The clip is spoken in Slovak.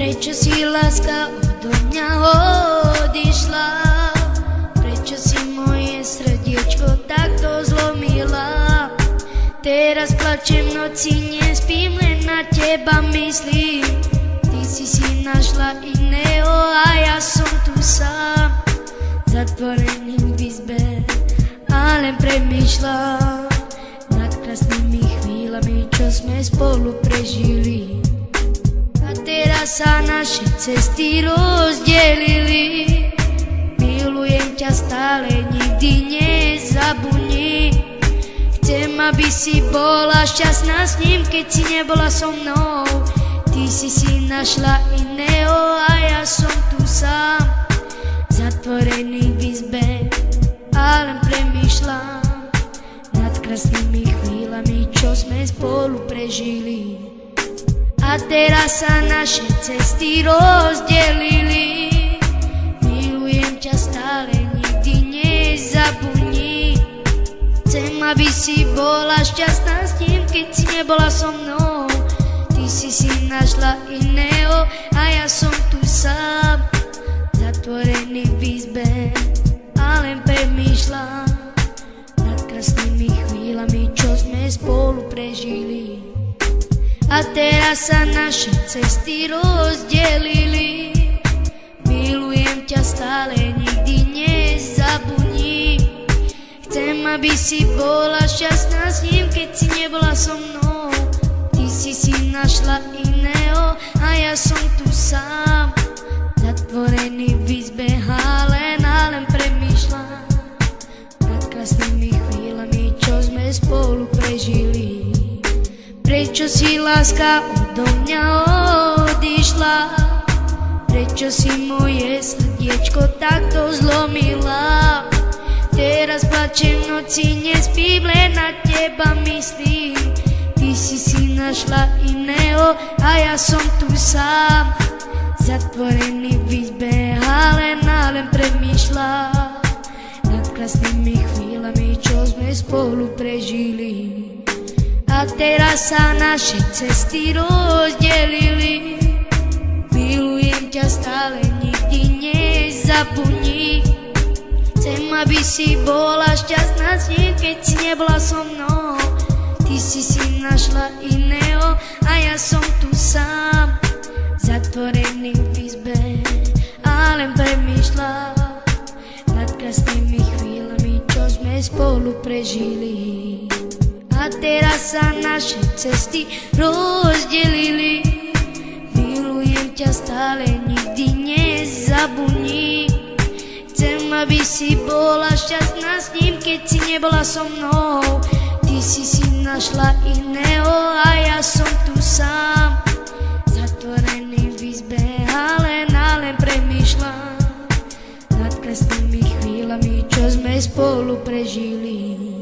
Prečo si láska odo mňa odišla? Prečo si moje srdiečko takto zlomila? Teraz plačem noci, nespím, len na teba myslím Ty si si našla iného a ja som tu sám Zatvorený v izbe a len premýšľam Nad krásnymi chvíľami, čo sme spolu prežili sa naše cesty rozdelili. Milujem ťa stále, nikdy nezabudni. Chcem, aby si bola šťastná s ním, keď si nebola so mnou. Ty si si našla iného a ja som tu sám. Zatvorený v izbe a len premýšľam Nad krásnymi chvíľami, čo sme spolu prežili a teraz sa naše cesty rozdelili. Milujem ťa stále, nikdy nezabudni. Chcem, aby si bola šťastná s ním, keď si nebola so mnou. Ty si si našla iného a ja som tu sám Zatvorený v izbe. A len premýšľam Nad krásnymi chvíľami, čo sme spolu prežili a teraz sa naše cesty rozdelili. Milujem ťa stále, nikdy nezabudni. Chcem, aby si bola šťastná s ním, keď si nebola so mnou. Ty si si našla iného a ja som tu sám. Zatvorený v izbe, len a len premýšľam Nad krásnymi chvíľami, čo sme spolu prežili Prečo si láska odo mňa odišla? Prečo si moje srdiečko takto zlomila? Teraz plačem noci, nespím, len na teba myslím Ty si si našla iného a ja som tu sám Zatvorený v izbe a len a len premýšľam Nad krásnymi chvíľami, čo sme spolu prežili teraz sa naše cesty rozdelili. Milujem ťa stále, nikdy nezabudni. Chcem, aby si bola šťastná s ním, keď si nebola so mnou. Ty si si našla iného a ja som tu sám Zatvorený v izbe. A len premýšľam Nad krásnymi chvíľami, čo sme spolu prežili a teraz sa naše cesty rozdelili. Milujem ťa stále, nikdy nezabudni. Chcem, aby si bola šťastná s ním, keď si nebola so mnou. Ty si si našla iného a ja som tu sám. Zatvorený v izbe a len a len premýšľam Nad krásnymi chvíľami, čo sme spolu prežili